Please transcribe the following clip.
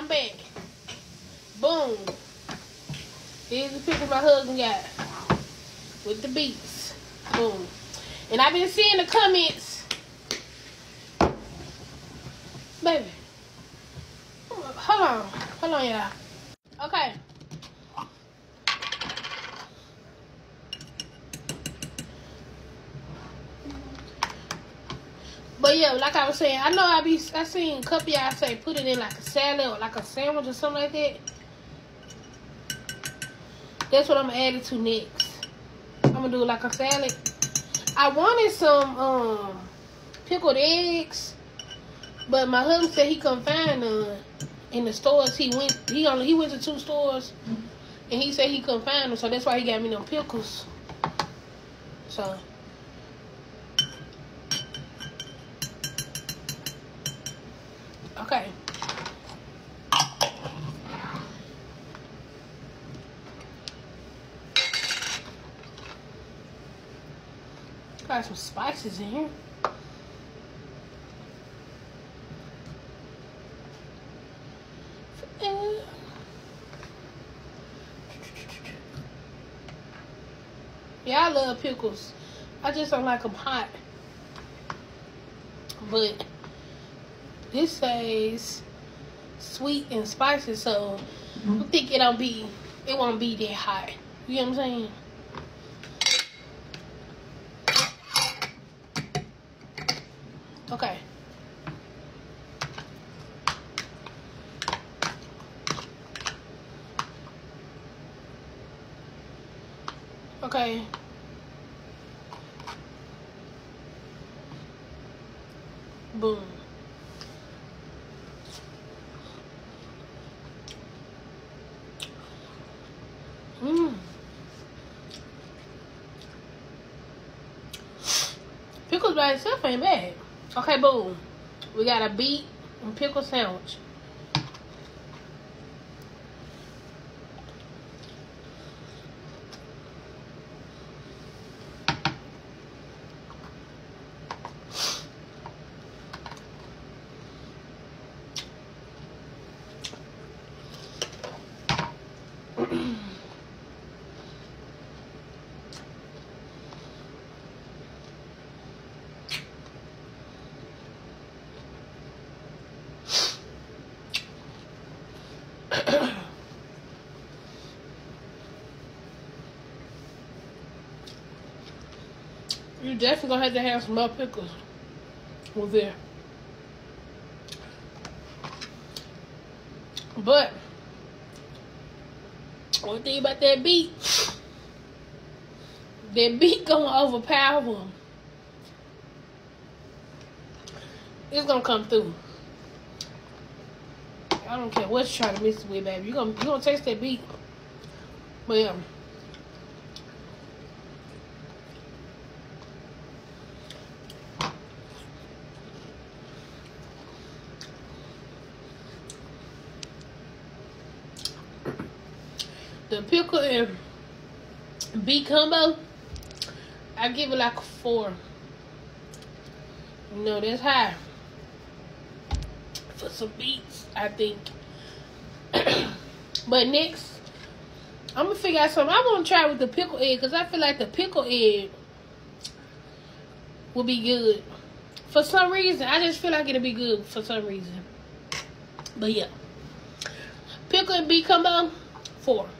I'm back. Boom. Here's the picture my husband got with the beets. Boom. And I've been seeing the comments. Baby. Hold on. Hold on, y'all. Okay. But yeah, like I was saying, I know I be I seen a couple y'all say put it in like a salad or like a sandwich or something like that. That's what I'm gonna add it to next. I'm gonna do like a salad. I wanted some um pickled eggs, but my husband said he couldn't find none in the stores. He went he only he went to two stores and he said he couldn't find them, so that's why he got me them pickles. So Okay. Got some spices in here. Yeah, I love pickles. I just don't like them hot. But this says sweet and spicy, so I think it don't be it won't be that hot. You know what I'm saying? Okay. Okay. Boom. Pickles by itself ain't bad. Okay, boom. We got a beet and pickle sandwich. You definitely gonna have to have some more pickles with there. But one thing about that beet, that beet gonna overpower them. It's gonna come through. I don't care what you're trying to mix it with, baby. You gonna you gonna taste that beet. But yeah. the pickle and beet combo, I give it like a four. You know, that's high. For some beets, I think. but next, I'm gonna figure out something. I want to try with the pickle egg because I feel like the pickle egg will be good. For some reason, I just feel like it'll be good for some reason. But yeah, pickle and beet combo, four.